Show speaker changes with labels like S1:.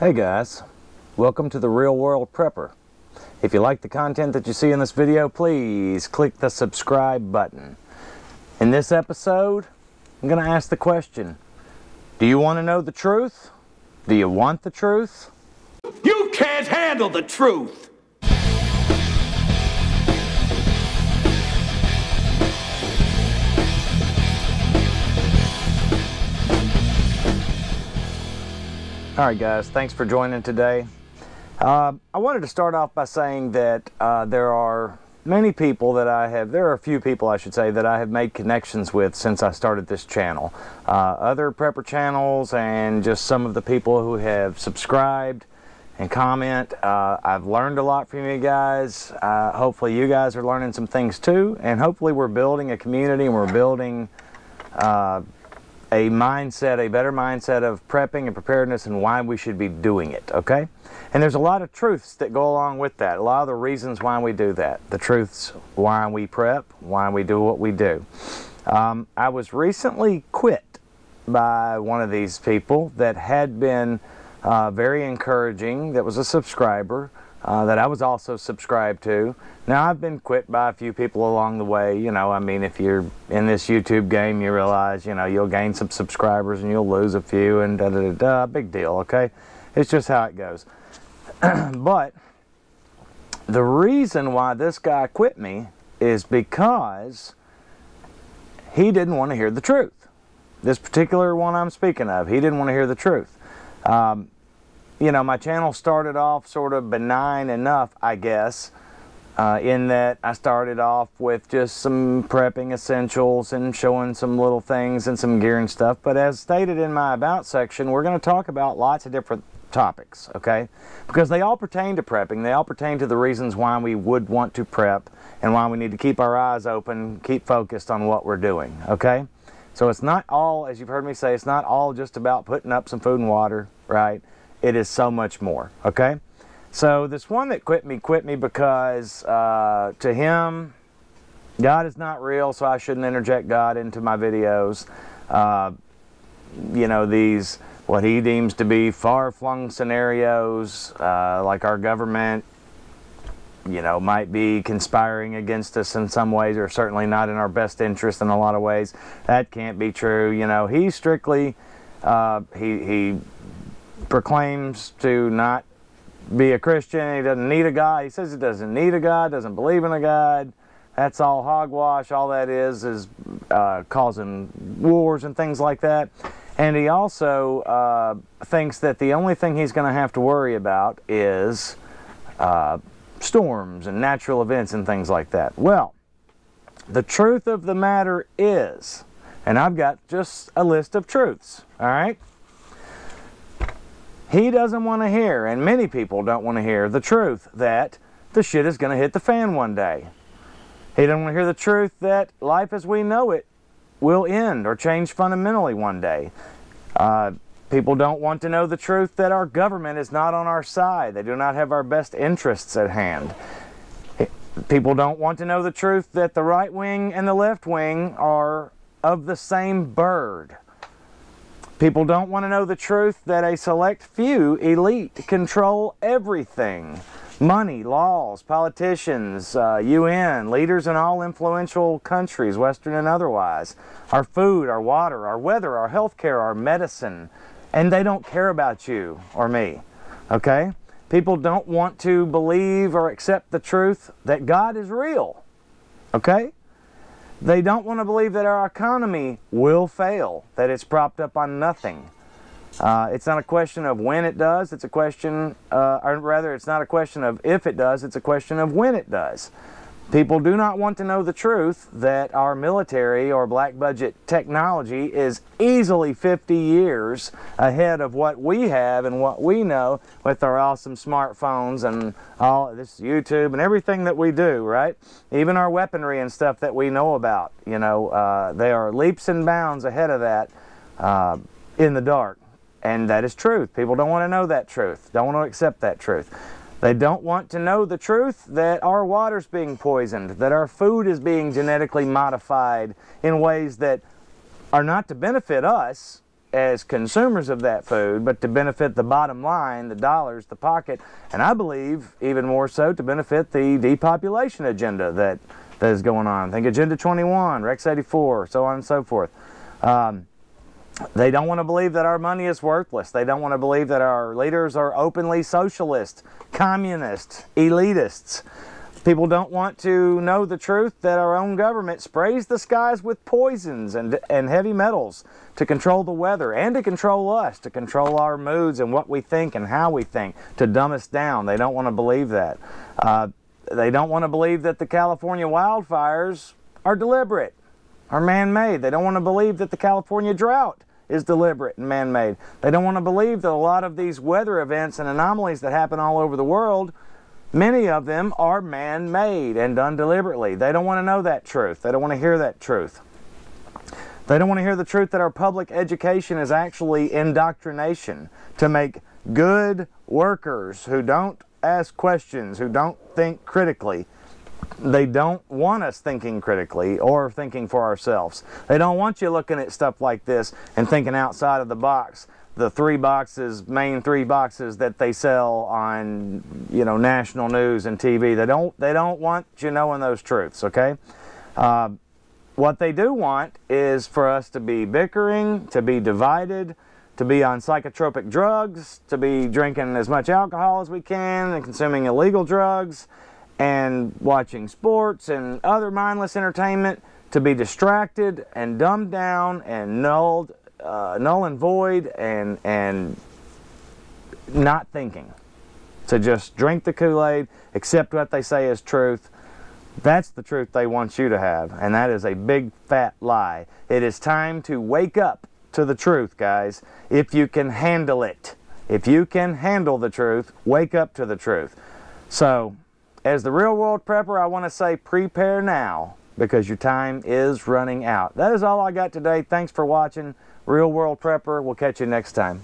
S1: Hey guys, welcome to the Real World Prepper. If you like the content that you see in this video, please click the subscribe button. In this episode, I'm going to ask the question, do you want to know the truth? Do you want the truth?
S2: You can't handle the truth!
S1: All right, guys, thanks for joining today. Uh, I wanted to start off by saying that uh, there are many people that I have, there are a few people I should say, that I have made connections with since I started this channel. Uh, other prepper channels and just some of the people who have subscribed and comment. Uh, I've learned a lot from you guys. Uh, hopefully you guys are learning some things too, and hopefully we're building a community and we're building uh, a mindset, a better mindset of prepping and preparedness and why we should be doing it, okay? And there's a lot of truths that go along with that, a lot of the reasons why we do that, the truths why we prep, why we do what we do. Um, I was recently quit by one of these people that had been uh, very encouraging, that was a subscriber, uh, that I was also subscribed to. Now, I've been quit by a few people along the way. You know, I mean, if you're in this YouTube game, you realize, you know, you'll gain some subscribers and you'll lose a few and da da da da. Big deal, okay? It's just how it goes. but the reason why this guy quit me is because he didn't want to hear the truth. This particular one I'm speaking of, he didn't want to hear the truth. Um, you know, my channel started off sort of benign enough, I guess, uh, in that I started off with just some prepping essentials and showing some little things and some gear and stuff. But as stated in my About section, we're going to talk about lots of different topics, okay? Because they all pertain to prepping. They all pertain to the reasons why we would want to prep and why we need to keep our eyes open, keep focused on what we're doing, okay? So it's not all, as you've heard me say, it's not all just about putting up some food and water, right? It is so much more, okay? So this one that quit me, quit me because uh, to him, God is not real, so I shouldn't interject God into my videos. Uh, you know, these, what he deems to be far-flung scenarios, uh, like our government, you know, might be conspiring against us in some ways, or certainly not in our best interest in a lot of ways. That can't be true. You know, he strictly, uh, he, he proclaims to not be a Christian. He doesn't need a God. He says he doesn't need a God, doesn't believe in a God. That's all hogwash. All that is is uh, causing wars and things like that. And he also uh, thinks that the only thing he's going to have to worry about is uh, storms and natural events and things like that. Well, the truth of the matter is, and I've got just a list of truths, all right? He doesn't want to hear, and many people don't want to hear, the truth that the shit is going to hit the fan one day. He doesn't want to hear the truth that life as we know it will end or change fundamentally one day. Uh, people don't want to know the truth that our government is not on our side. They do not have our best interests at hand. People don't want to know the truth that the right wing and the left wing are of the same bird. People don't want to know the truth that a select few elite control everything. Money, laws, politicians, uh, UN, leaders in all influential countries, Western and otherwise. Our food, our water, our weather, our health care, our medicine. And they don't care about you or me. Okay? People don't want to believe or accept the truth that God is real. Okay? They don't want to believe that our economy will fail, that it's propped up on nothing. Uh, it's not a question of when it does, it's a question, uh, or rather, it's not a question of if it does, it's a question of when it does. People do not want to know the truth that our military or black budget technology is easily 50 years ahead of what we have and what we know with our awesome smartphones and all this YouTube and everything that we do, right? Even our weaponry and stuff that we know about, you know, uh, they are leaps and bounds ahead of that uh, in the dark. And that is truth. People don't want to know that truth, don't want to accept that truth. They don't want to know the truth that our water's being poisoned, that our food is being genetically modified in ways that are not to benefit us, as consumers of that food, but to benefit the bottom line, the dollars, the pocket, and I believe even more so to benefit the depopulation agenda that, that is going on. Think Agenda 21, Rex 84, so on and so forth. Um, they don't want to believe that our money is worthless. They don't want to believe that our leaders are openly socialist, communist, elitists. People don't want to know the truth that our own government sprays the skies with poisons and, and heavy metals to control the weather and to control us, to control our moods and what we think and how we think, to dumb us down. They don't want to believe that. Uh, they don't want to believe that the California wildfires are deliberate, are man made. They don't want to believe that the California drought is deliberate and man made. They don't want to believe that a lot of these weather events and anomalies that happen all over the world Many of them are man made and done deliberately. They don't want to know that truth. They don't want to hear that truth. They don't want to hear the truth that our public education is actually indoctrination to make good workers who don't ask questions, who don't think critically. They don't want us thinking critically or thinking for ourselves. They don't want you looking at stuff like this and thinking outside of the box the three boxes, main three boxes that they sell on, you know, national news and TV. They don't, they don't want you knowing those truths, okay? Uh, what they do want is for us to be bickering, to be divided, to be on psychotropic drugs, to be drinking as much alcohol as we can and consuming illegal drugs and watching sports and other mindless entertainment, to be distracted and dumbed down and nulled uh, null and void and and not thinking. To just drink the Kool-Aid, accept what they say is truth. That's the truth they want you to have, and that is a big fat lie. It is time to wake up to the truth, guys. If you can handle it, if you can handle the truth, wake up to the truth. So, as the real world prepper, I want to say prepare now because your time is running out. That is all I got today. Thanks for watching. Real World Prepper. We'll catch you next time.